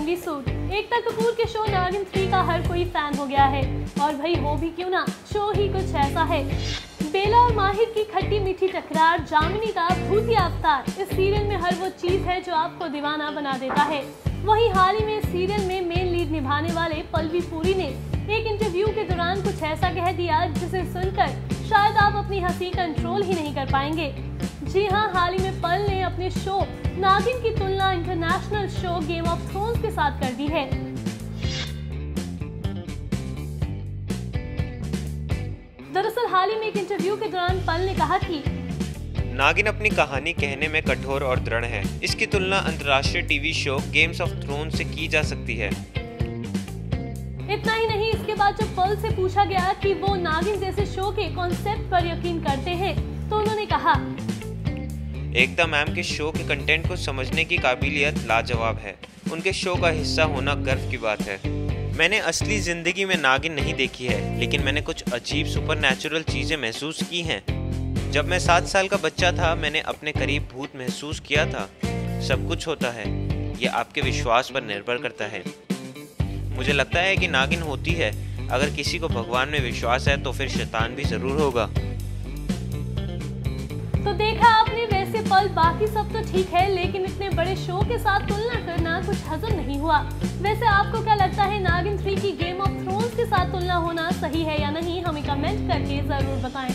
TV suit Ekta Kapoor के show नागिन three का हर कोई फ़ैन हो गया है। और भाई वो भी क्यों ना? शो ही कुछ ऐसा है। बेला और माहिर की खट्टी मीठी टकरार जामिनी का भूती अवतार। इस सीरियल में हर वो चीज़ है जो आपको दीवाना बना देता है। वहीं हाल ही में सीरियल में मेन लीड निभाने वाले पलवी पूरी ने एक इंटरव्यू के दौरान कुछ ऐसा कह दिया जिसे सुनकर शायद आप अपनी हँसी कंट्रोल ही नहीं कर पाएँगे। जी हाँ ही में अपने शो नागिन की तुलना international show Game of Thrones के साथ कर दी है। दरअसल हाल ही में एक इंटरव्यू के दौरान पल ने कहा कि नागिन अपनी कहानी कहने में कठोर और दृढ़ है। इसकी तुलना अंतर्राष्ट्रीय TV show games of throne से की जा सकती है। इतना ही नहीं इसके बाद जब पल से पूछा गया कि वो नागिन जैसे शो के कॉन्सेप्ट पर यकीन करते हैं तो उन्होंने कहा एकता मैम के शो के कंटेंट को समझने की काबिलियत लाजवाब है। उनके शो का हिस्सा होना गर्व की बात है। मैंने असली ज़िंदगी में नागिन नहीं देखी है, लेकिन मैंने कुछ अजीब सुपर चीज़ें महसूस की हैं। जब मैं सात साल का बच्चा था, मैंने अपने करीब भूत महसूस किया था। सब कुछ होता है, ये आपके विश्वास पर निर्भर करता है। मुझे लगता है कि नागिन होती है। अगर किसी को भगवान में विश्वास है तो फिर शैतान भी ज़रूर होगा। तो देखा वैसे पल बाकी सब तो ठीक है, लेकिन इतने बड़े शो के साथ तुलना करना कुछ हजम नहीं हुआ। वैसे आपको क्या लगता है नागिन थ्री की गेम ऑफ़ थ्रोन्स के साथ तुलना होना सही है या नहीं? हमें कमेंट करके ज़रूर बताएँ।